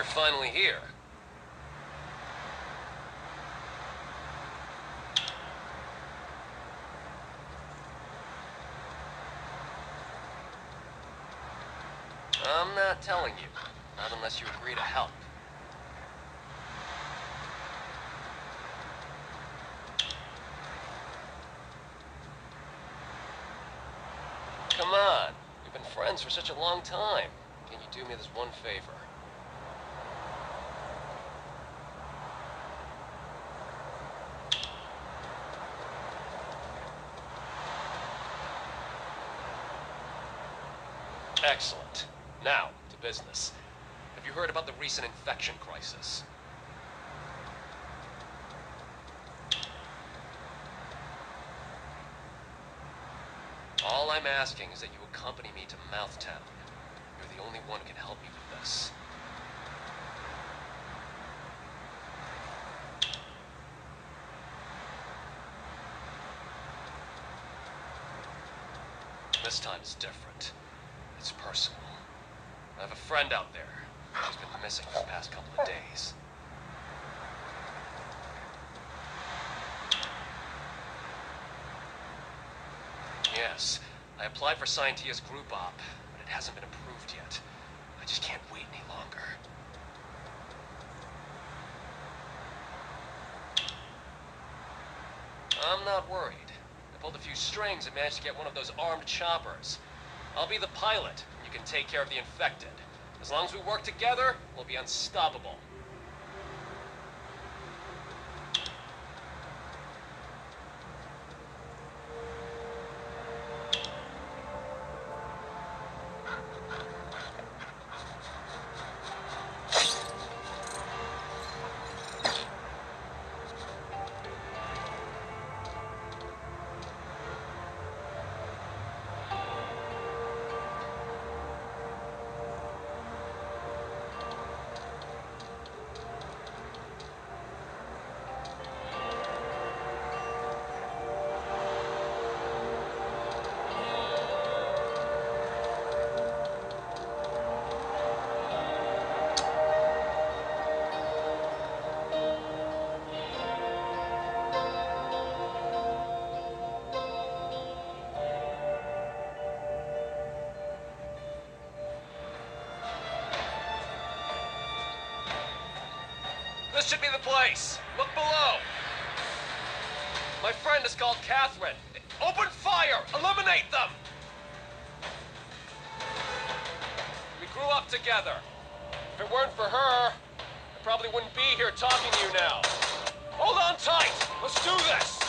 you're finally here. I'm not telling you. Not unless you agree to help. Come on. We've been friends for such a long time. Can you do me this one favor? Excellent. Now, to business. Have you heard about the recent infection crisis? All I'm asking is that you accompany me to Mouthtown. You're the only one who can help me with this. This time is different. It's personal. I have a friend out there. She's been missing for the past couple of days. Yes, I applied for Scientia's group op, but it hasn't been approved yet. I just can't wait any longer. I'm not worried. I pulled a few strings and managed to get one of those armed choppers. I'll be the pilot, you can take care of the infected. As long as we work together, we'll be unstoppable. Should be the place. Look below. My friend is called Catherine. Open fire! Eliminate them! We grew up together. If it weren't for her, I probably wouldn't be here talking to you now. Hold on tight! Let's do this!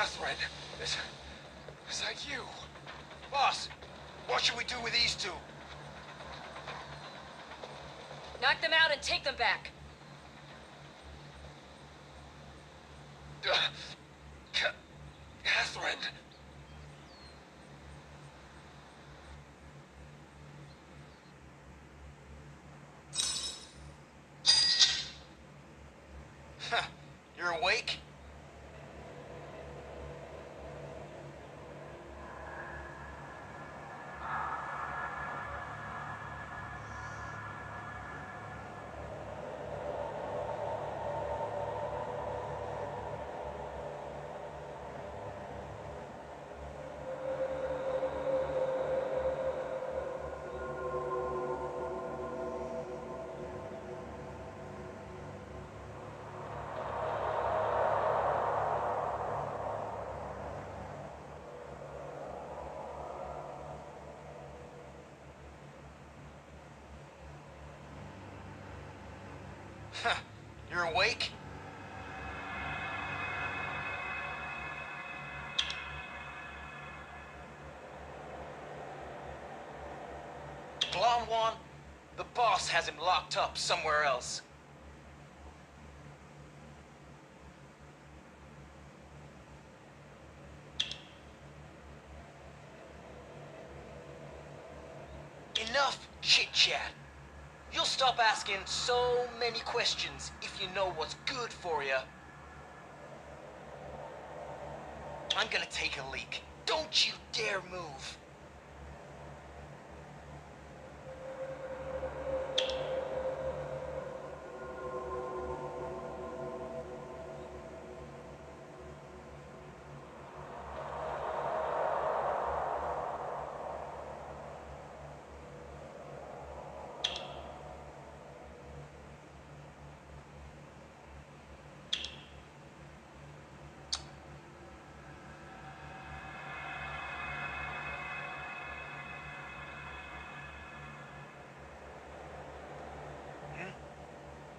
Is, is that you? Boss, what should we do with these two? Knock them out and take them back. Uh, Ca- Catherine. Huh, You're awake? Huh, You're awake? Blonde one, the boss has him locked up somewhere else. Stop asking so many questions if you know what's good for you. I'm gonna take a leak. Don't you dare move.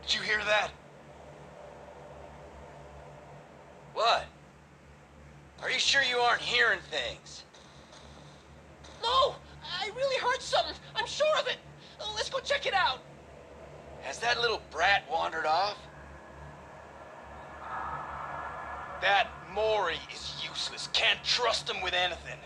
Did you hear that? What? Are you sure you aren't hearing things? No! I really heard something! I'm sure of it! Let's go check it out! Has that little brat wandered off? That Maury is useless. Can't trust him with anything.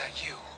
That you?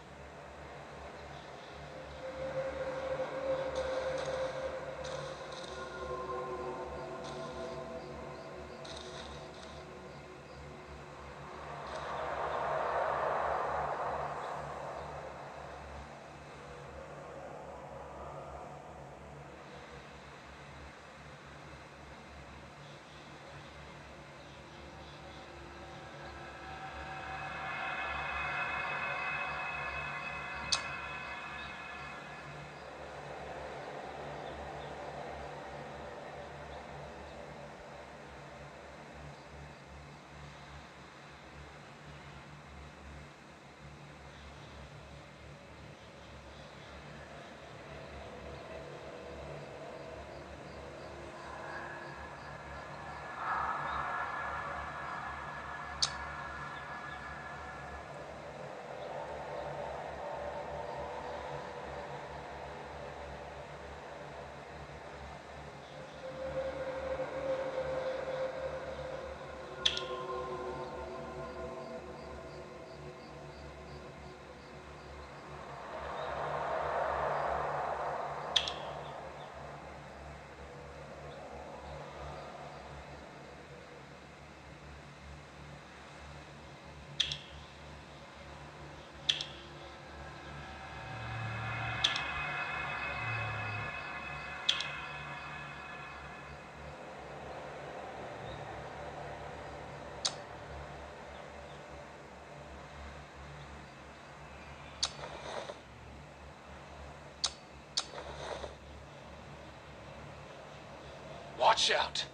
Watch out!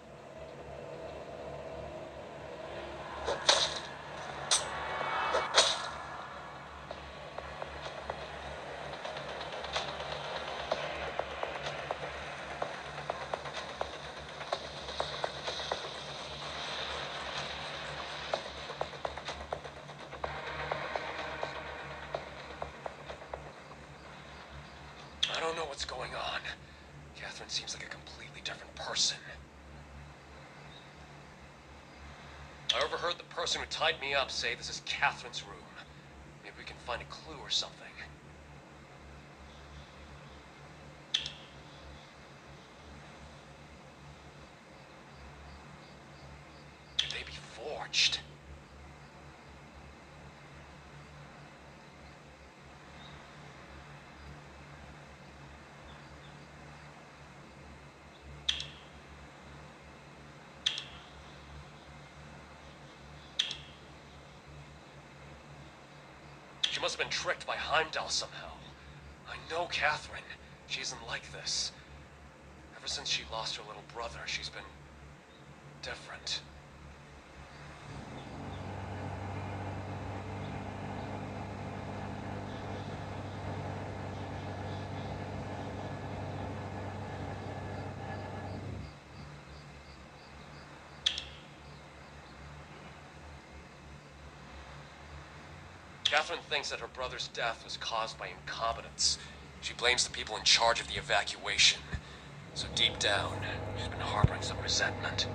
I don't know what's going on. Catherine seems like a completely different person. I overheard the person who tied me up say this is Catherine's room. Maybe we can find a clue or something. Could they be forged? She must have been tricked by Heimdall somehow. I know Catherine. She isn't like this. Ever since she lost her little brother, she's been... different. Catherine thinks that her brother's death was caused by incompetence. She blames the people in charge of the evacuation. So deep down, she's been harboring some resentment.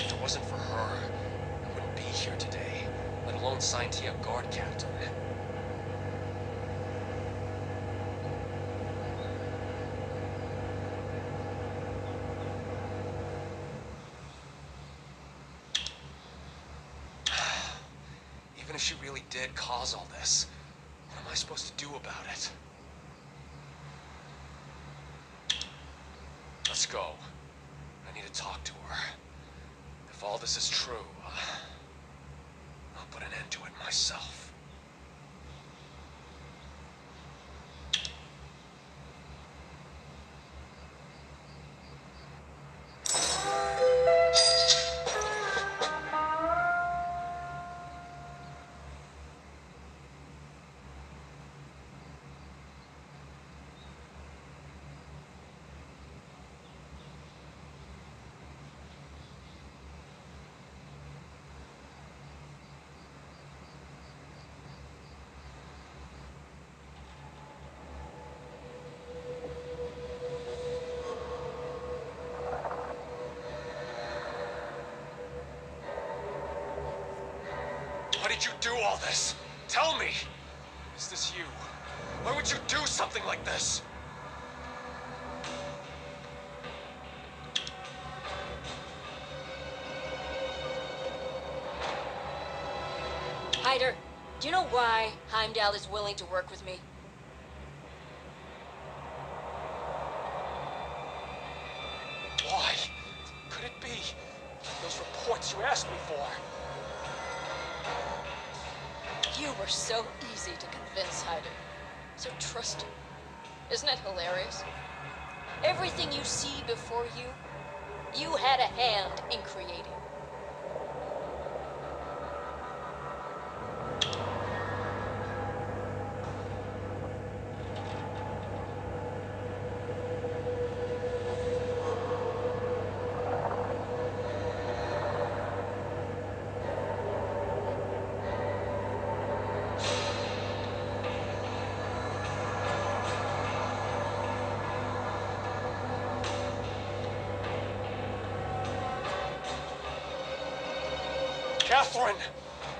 If it wasn't for her, I wouldn't be here today, let alone Scientia guard captain. Eh? Even if she really did cause all this, what am I supposed to do about it? Do all this? Tell me! Is this you? Why would you do something like this? Hyder, do you know why Heimdall is willing to work with me? Why? Could it be those reports you asked me for? You were so easy to convince, Hyder. So trusting. Isn't it hilarious? Everything you see before you, you had a hand in creating.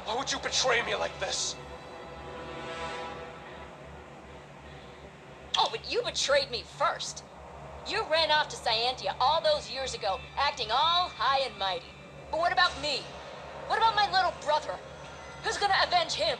Why would you betray me like this? Oh, but you betrayed me first. You ran off to Scientia all those years ago, acting all high and mighty. But what about me? What about my little brother? Who's gonna avenge him?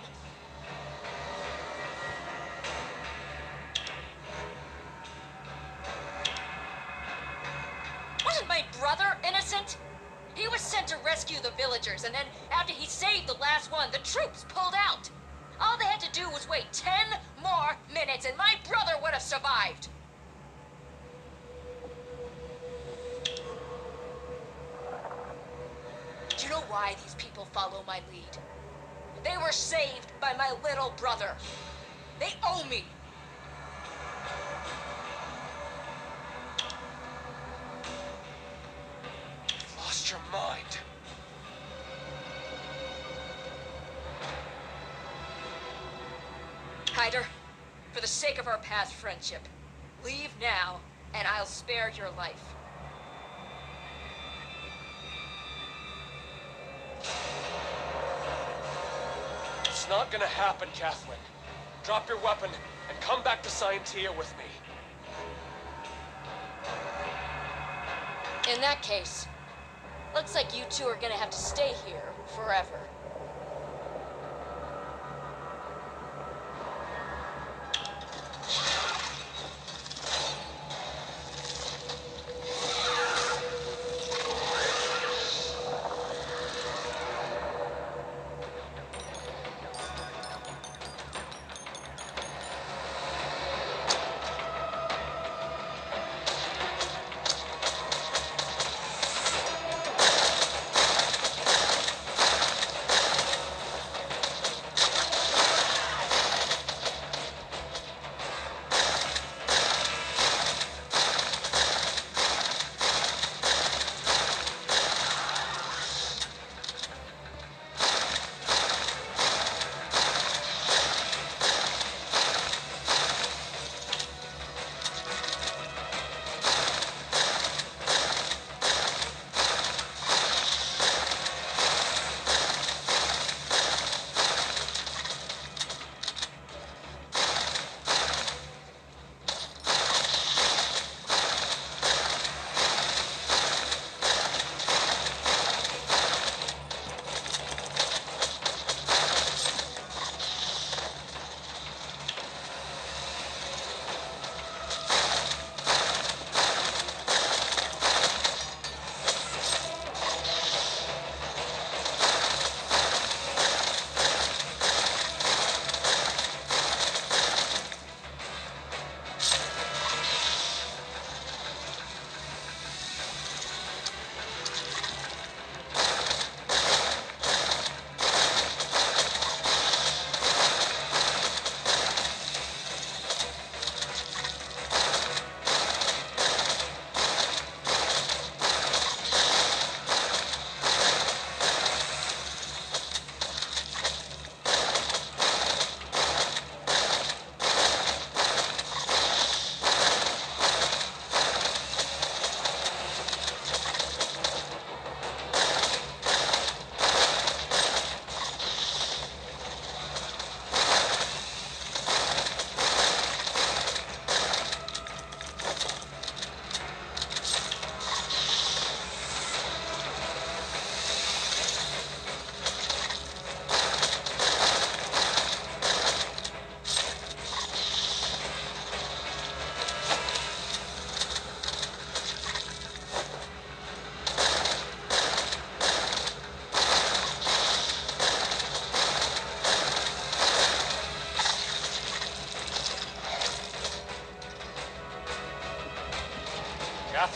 My little brother. They owe me. Lost your mind. Hyder, for the sake of our past friendship, leave now, and I'll spare your life. It's not gonna happen, Catherine. Drop your weapon and come back to Scientia with me. In that case, looks like you two are gonna have to stay here forever.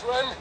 Catherine,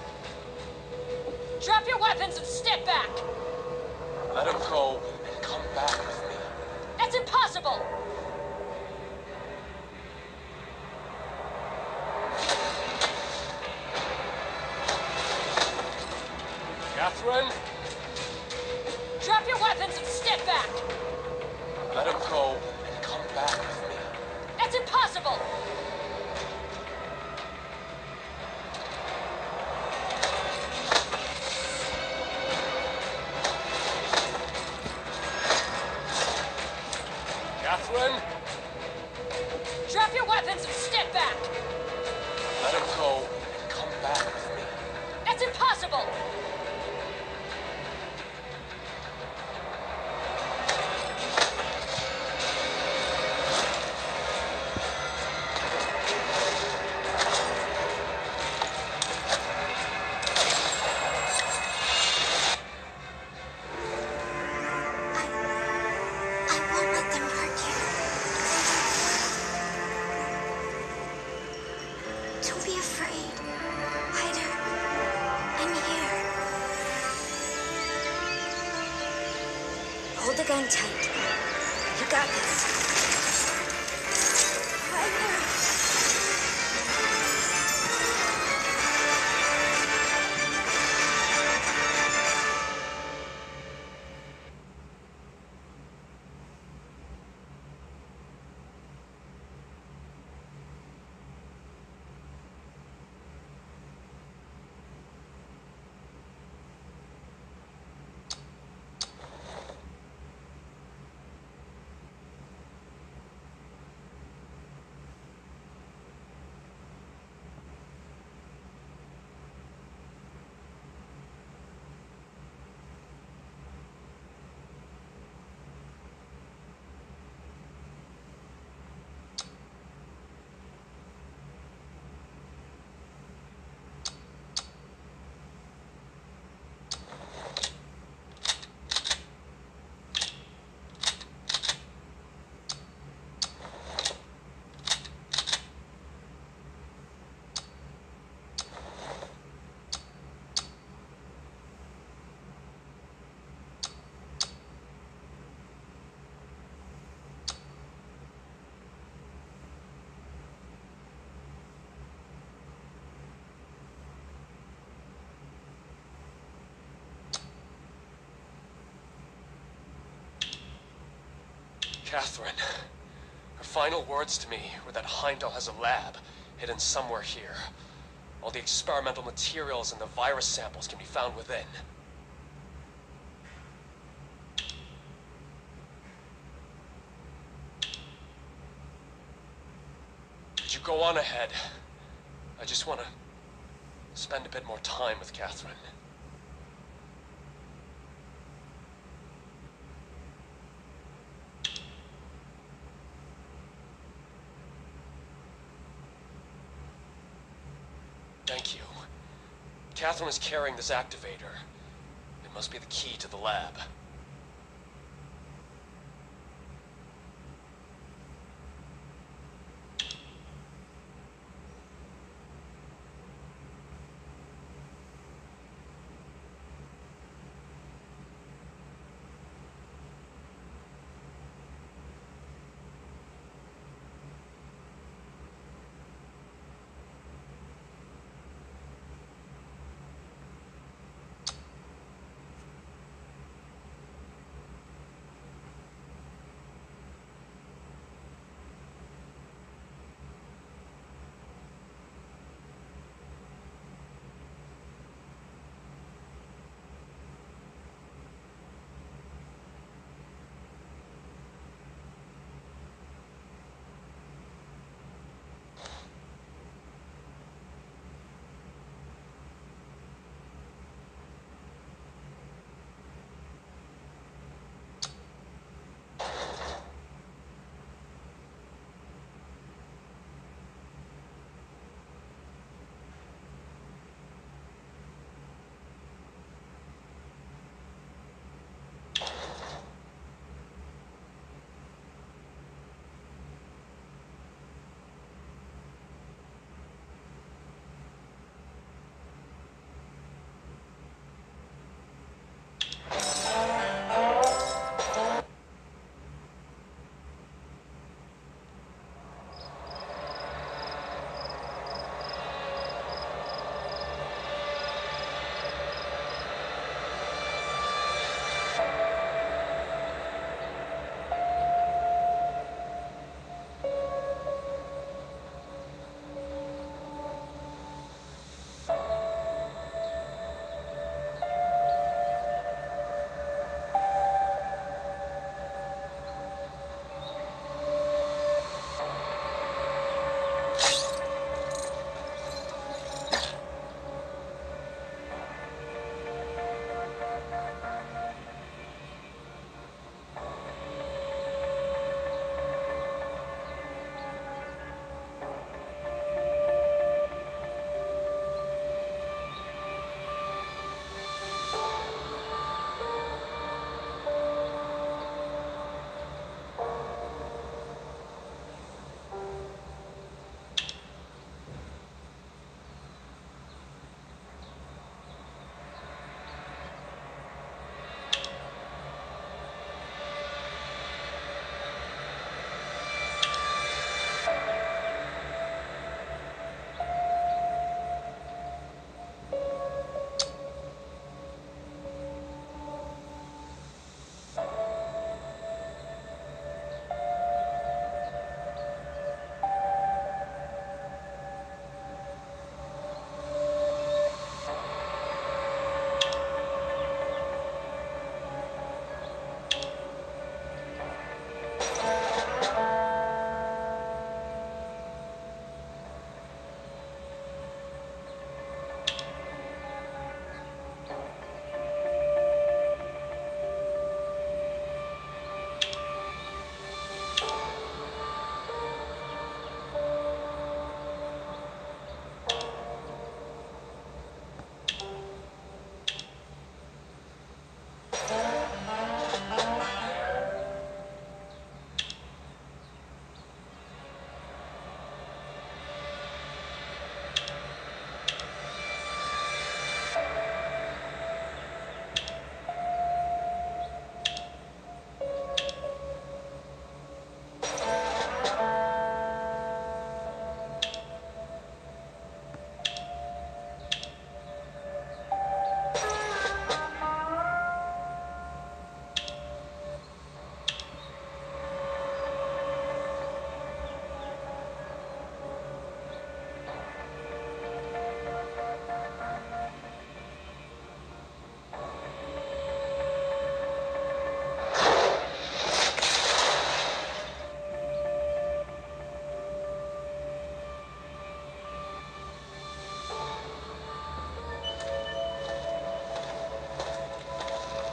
Hold the gun Catherine, her final words to me were that Heimdall has a lab hidden somewhere here. All the experimental materials and the virus samples can be found within. Could you go on ahead? I just want to spend a bit more time with Catherine. Thank you. Catherine is carrying this activator. It must be the key to the lab.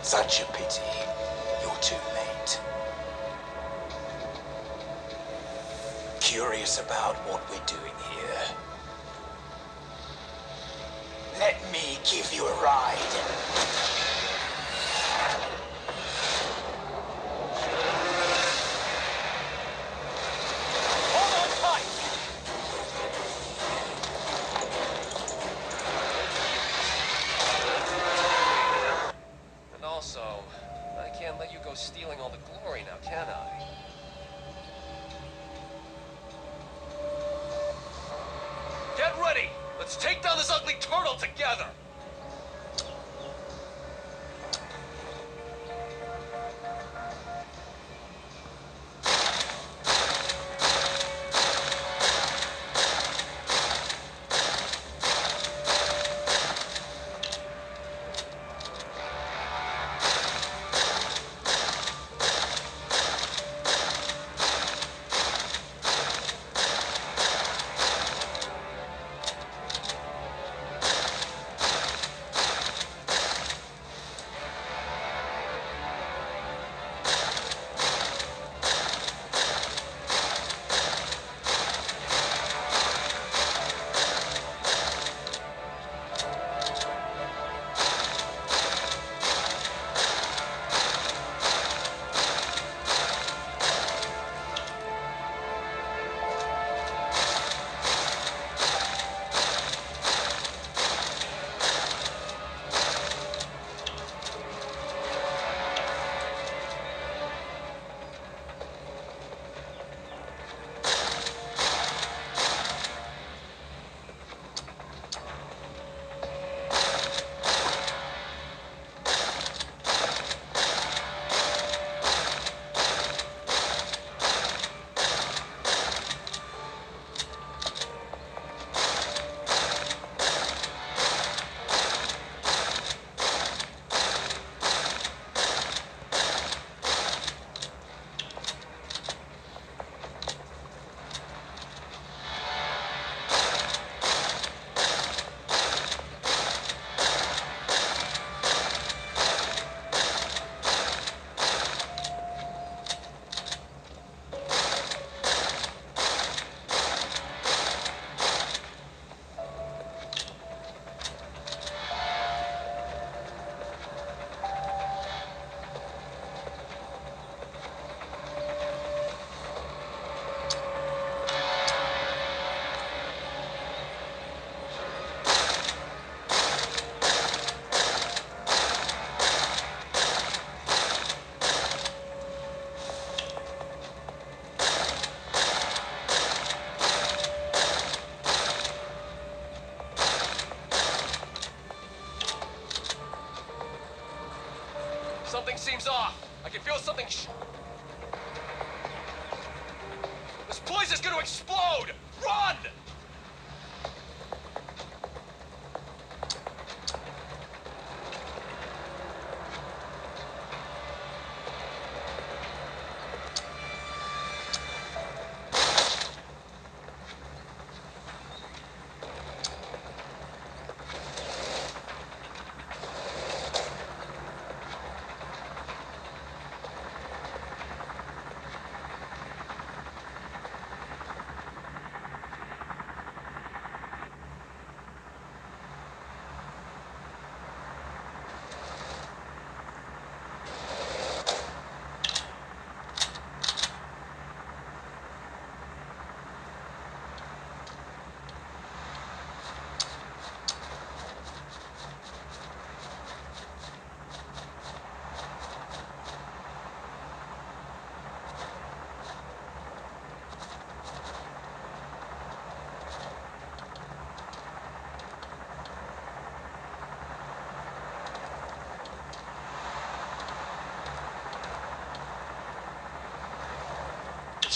Such a pity. You're too late. Curious about what we're doing here. Let me give you a ride. Go stealing all the glory now, can I? Get ready! Let's take down this ugly turtle together!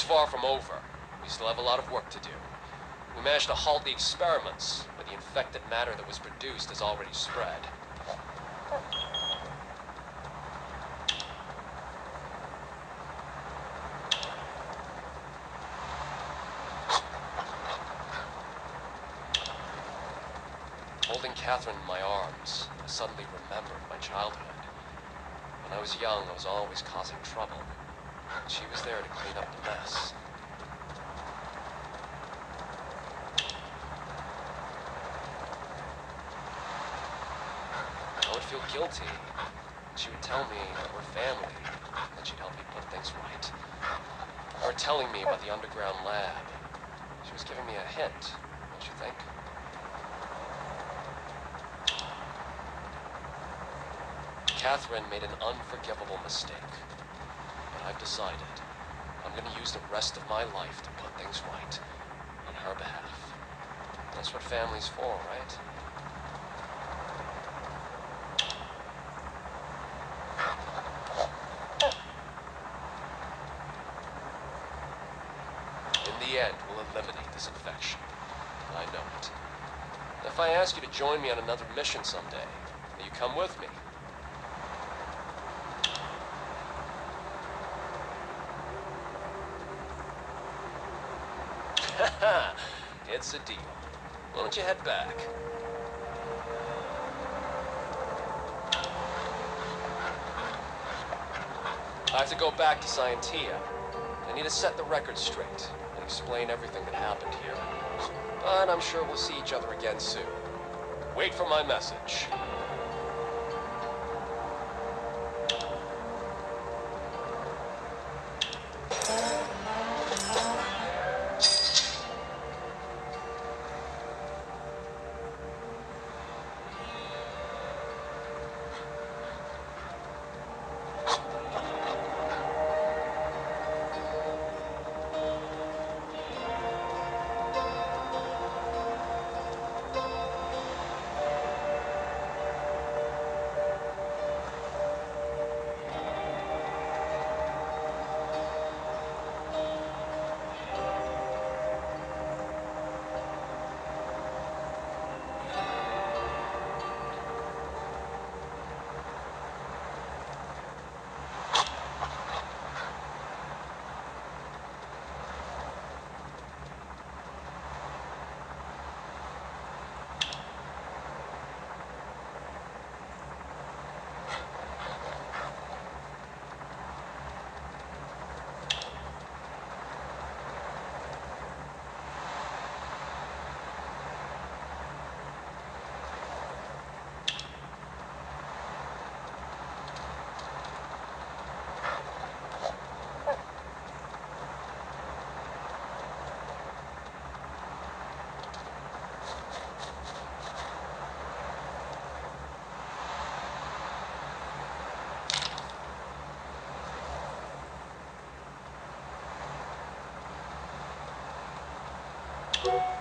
Far from over. We still have a lot of work to do. We managed to halt the experiments, but the infected matter that was produced has already spread. Holding Catherine in my arms, I suddenly remembered my childhood. When I was young, I was always causing trouble. She was there to clean up the mess. I would feel guilty. She would tell me that we're family, that she'd help me put things right. Or telling me about the underground lab. She was giving me a hint, don't you think? Catherine made an unforgivable mistake. I've decided I'm gonna use the rest of my life to put things right on her behalf. That's what family's for, right? In the end, we'll eliminate this infection. I know it. If I ask you to join me on another mission someday, will you come with me? it's a deal. Back? I have to go back to Scientia. I need to set the record straight and explain everything that happened here. But I'm sure we'll see each other again soon. Wait for my message. Bye.